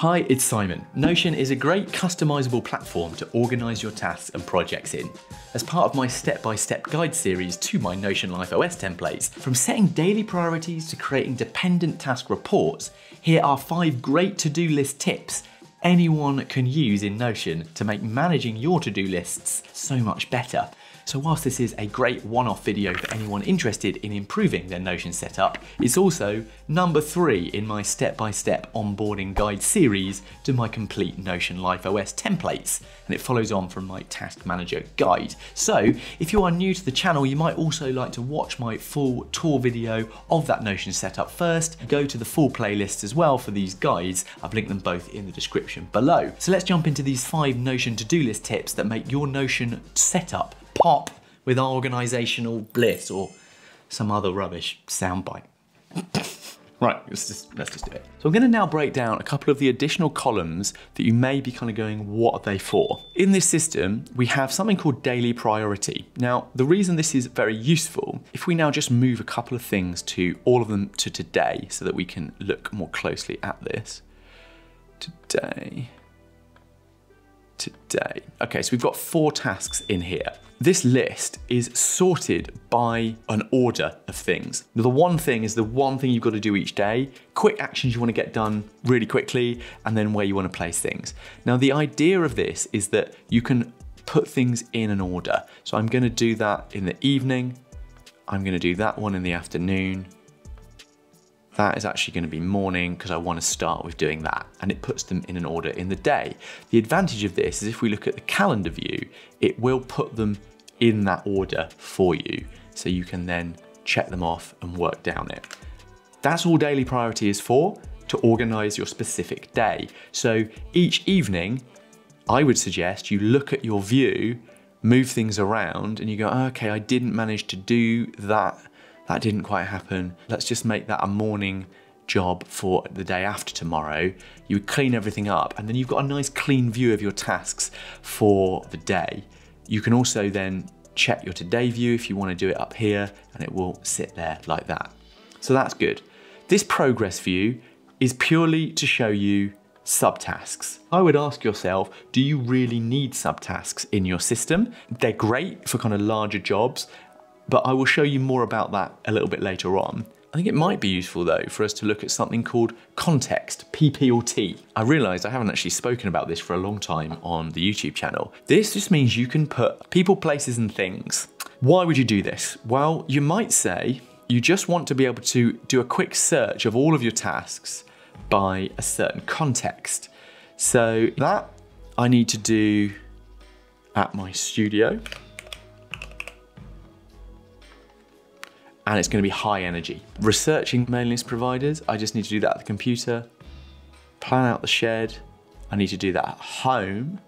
Hi, it's Simon. Notion is a great customizable platform to organize your tasks and projects in. As part of my step-by-step guide series to my Notion Life OS templates, from setting daily priorities to creating dependent task reports, here are five great to-do list tips anyone can use in Notion to make managing your to-do lists so much better. So whilst this is a great one-off video for anyone interested in improving their Notion setup, it's also number three in my step-by-step -step onboarding guide series to my complete Notion Life OS templates, and it follows on from my Task Manager guide. So if you are new to the channel, you might also like to watch my full tour video of that Notion setup first, go to the full playlist as well for these guides. I've linked them both in the description below. So let's jump into these five Notion to-do list tips that make your Notion setup pop with organizational bliss or some other rubbish soundbite. right, let's just, let's just do it. So I'm gonna now break down a couple of the additional columns that you may be kind of going, what are they for? In this system, we have something called daily priority. Now, the reason this is very useful, if we now just move a couple of things to all of them to today so that we can look more closely at this. Today, today. Okay, so we've got four tasks in here. This list is sorted by an order of things. The one thing is the one thing you've got to do each day, quick actions you want to get done really quickly, and then where you want to place things. Now, the idea of this is that you can put things in an order. So I'm going to do that in the evening. I'm going to do that one in the afternoon. That is actually going to be morning because I want to start with doing that and it puts them in an order in the day. The advantage of this is if we look at the calendar view, it will put them in that order for you so you can then check them off and work down it. That's all daily priority is for, to organize your specific day. So each evening, I would suggest you look at your view, move things around and you go, okay, I didn't manage to do that that didn't quite happen. Let's just make that a morning job for the day after tomorrow. You clean everything up and then you've got a nice clean view of your tasks for the day. You can also then check your today view if you want to do it up here and it will sit there like that. So that's good. This progress view is purely to show you subtasks. I would ask yourself, do you really need subtasks in your system? They're great for kind of larger jobs but I will show you more about that a little bit later on. I think it might be useful though for us to look at something called context, PP or T. I realized I haven't actually spoken about this for a long time on the YouTube channel. This just means you can put people, places and things. Why would you do this? Well, you might say you just want to be able to do a quick search of all of your tasks by a certain context. So that I need to do at my studio. And it's going to be high energy. Researching mailing list providers, I just need to do that at the computer. Plan out the shed, I need to do that at home.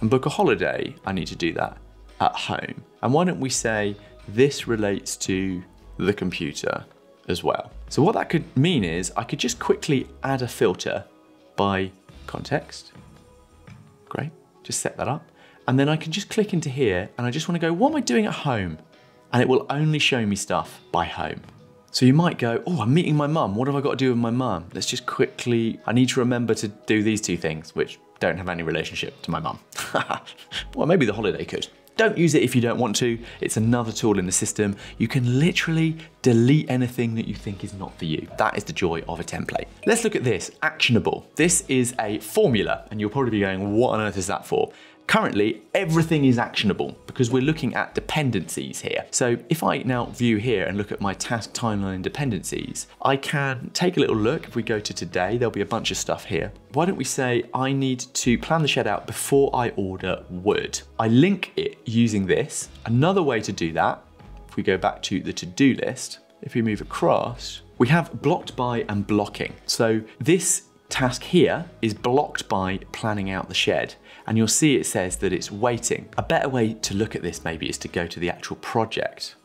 And book a holiday, I need to do that at home. And why don't we say this relates to the computer as well. So what that could mean is I could just quickly add a filter by context. Great, just set that up. And then I can just click into here and I just wanna go, what am I doing at home? And it will only show me stuff by home. So you might go, oh, I'm meeting my mum. What have I got to do with my mum? Let's just quickly, I need to remember to do these two things, which don't have any relationship to my mum. well, maybe the holiday could. Don't use it if you don't want to. It's another tool in the system. You can literally delete anything that you think is not for you. That is the joy of a template. Let's look at this, actionable. This is a formula, and you'll probably be going, what on earth is that for? Currently, everything is actionable because we're looking at dependencies here. So if I now view here and look at my task timeline dependencies, I can take a little look. If we go to today, there'll be a bunch of stuff here. Why don't we say I need to plan the shed out before I order wood? I link it using this. Another way to do that, if we go back to the to-do list, if we move across, we have blocked by and blocking. So this task here is blocked by planning out the shed and you'll see it says that it's waiting. A better way to look at this maybe is to go to the actual project.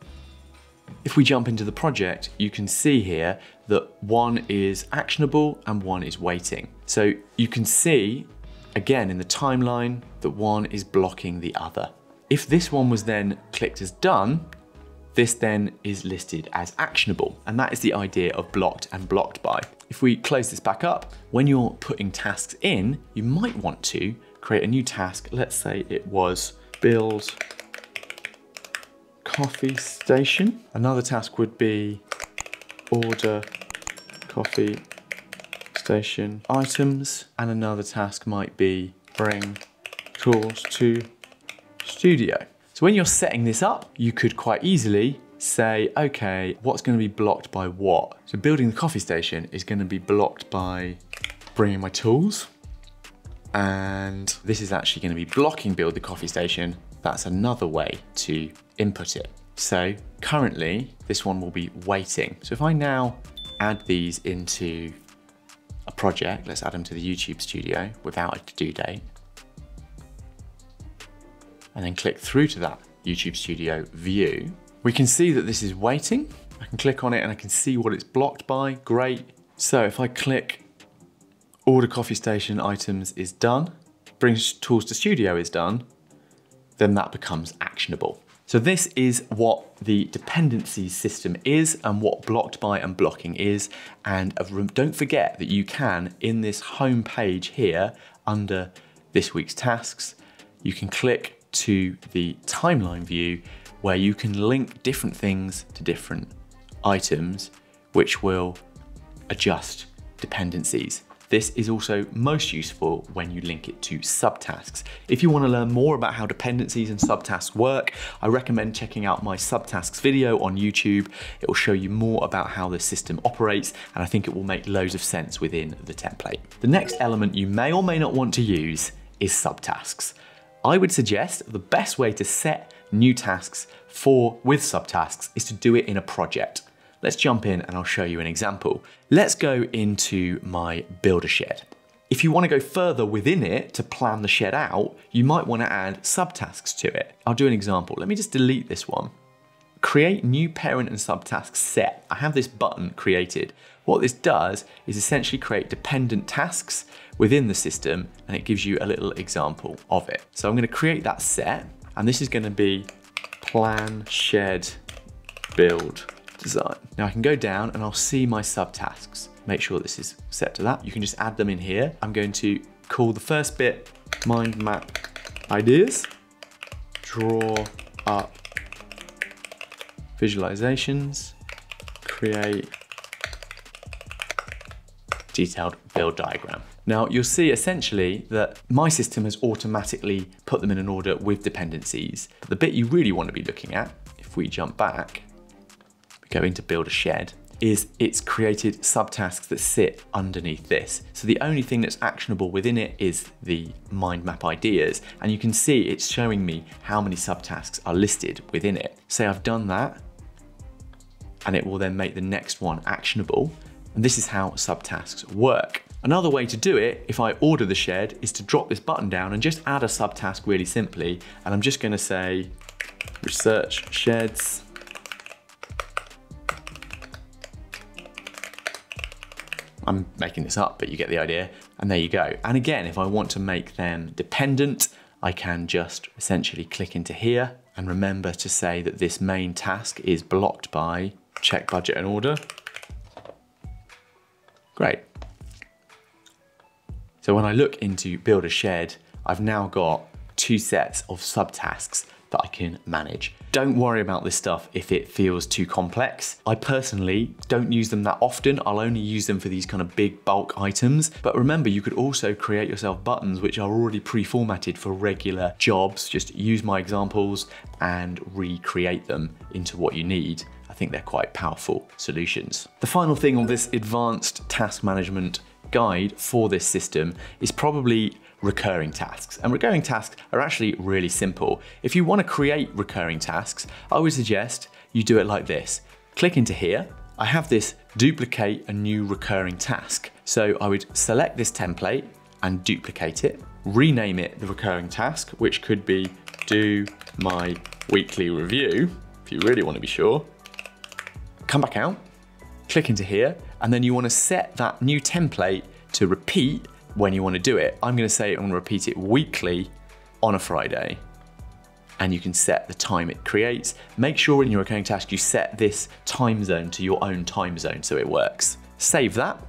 If we jump into the project, you can see here that one is actionable and one is waiting. So you can see, again in the timeline, that one is blocking the other. If this one was then clicked as done, this then is listed as actionable. And that is the idea of blocked and blocked by. If we close this back up, when you're putting tasks in, you might want to create a new task. Let's say it was build coffee station. Another task would be order coffee station items. And another task might be bring tools to studio. So when you're setting this up, you could quite easily say, okay, what's gonna be blocked by what? So building the coffee station is gonna be blocked by bringing my tools. And this is actually gonna be blocking build the coffee station. That's another way to input it. So currently this one will be waiting. So if I now add these into a project, let's add them to the YouTube studio without a due date and then click through to that YouTube Studio view, we can see that this is waiting. I can click on it and I can see what it's blocked by, great. So if I click order coffee station items is done, brings tools to studio is done, then that becomes actionable. So this is what the dependencies system is and what blocked by and blocking is. And don't forget that you can, in this home page here, under this week's tasks, you can click to the timeline view where you can link different things to different items, which will adjust dependencies. This is also most useful when you link it to subtasks. If you want to learn more about how dependencies and subtasks work, I recommend checking out my subtasks video on YouTube. It will show you more about how the system operates, and I think it will make loads of sense within the template. The next element you may or may not want to use is subtasks. I would suggest the best way to set new tasks for with subtasks is to do it in a project. Let's jump in and I'll show you an example. Let's go into my builder shed. If you want to go further within it to plan the shed out, you might want to add subtasks to it. I'll do an example. Let me just delete this one. Create new parent and subtask set. I have this button created. What this does is essentially create dependent tasks within the system and it gives you a little example of it. So I'm gonna create that set and this is gonna be plan, shed, build, design. Now I can go down and I'll see my subtasks. Make sure this is set to that. You can just add them in here. I'm going to call the first bit mind map ideas, draw up visualizations, create detailed build diagram. Now you'll see essentially that my system has automatically put them in an order with dependencies. But the bit you really want to be looking at, if we jump back, we go into build a shed, is it's created subtasks that sit underneath this. So the only thing that's actionable within it is the mind map ideas. And you can see it's showing me how many subtasks are listed within it. Say I've done that, and it will then make the next one actionable. And this is how subtasks work. Another way to do it, if I order the shed, is to drop this button down and just add a subtask really simply. And I'm just gonna say, research sheds. I'm making this up, but you get the idea. And there you go. And again, if I want to make them dependent, I can just essentially click into here and remember to say that this main task is blocked by check budget and order. Great. So when I look into build a shed, I've now got two sets of subtasks that I can manage. Don't worry about this stuff if it feels too complex. I personally don't use them that often. I'll only use them for these kind of big bulk items. But remember, you could also create yourself buttons which are already pre-formatted for regular jobs. Just use my examples and recreate them into what you need. Think they're quite powerful solutions. The final thing on this advanced task management guide for this system is probably recurring tasks. And recurring tasks are actually really simple. If you want to create recurring tasks, I would suggest you do it like this. Click into here. I have this duplicate a new recurring task. So I would select this template and duplicate it, rename it the recurring task, which could be do my weekly review, if you really want to be sure come back out, click into here, and then you wanna set that new template to repeat when you wanna do it. I'm gonna say I'm gonna repeat it weekly on a Friday. and you can set the time it creates. Make sure in your recurring task you set this time zone to your own time zone so it works. Save that,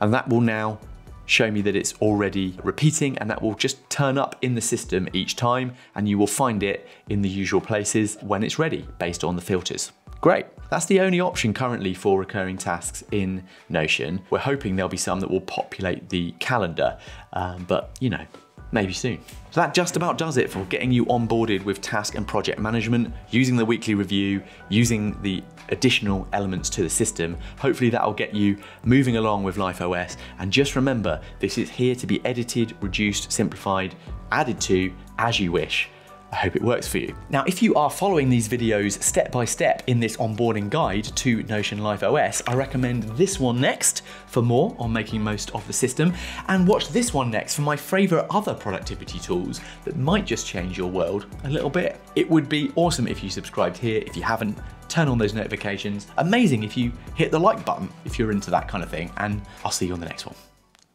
and that will now show me that it's already repeating and that will just turn up in the system each time and you will find it in the usual places when it's ready based on the filters. Great. That's the only option currently for recurring tasks in Notion. We're hoping there'll be some that will populate the calendar, um, but you know, maybe soon. So that just about does it for getting you onboarded with task and project management, using the weekly review, using the additional elements to the system. Hopefully that'll get you moving along with Life OS. And just remember, this is here to be edited, reduced, simplified, added to as you wish. I hope it works for you. Now, if you are following these videos step by step in this onboarding guide to Notion Life OS, I recommend this one next for more on making most of the system, and watch this one next for my favorite other productivity tools that might just change your world a little bit. It would be awesome if you subscribed here. If you haven't, turn on those notifications. Amazing if you hit the like button if you're into that kind of thing, and I'll see you on the next one.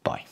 Bye.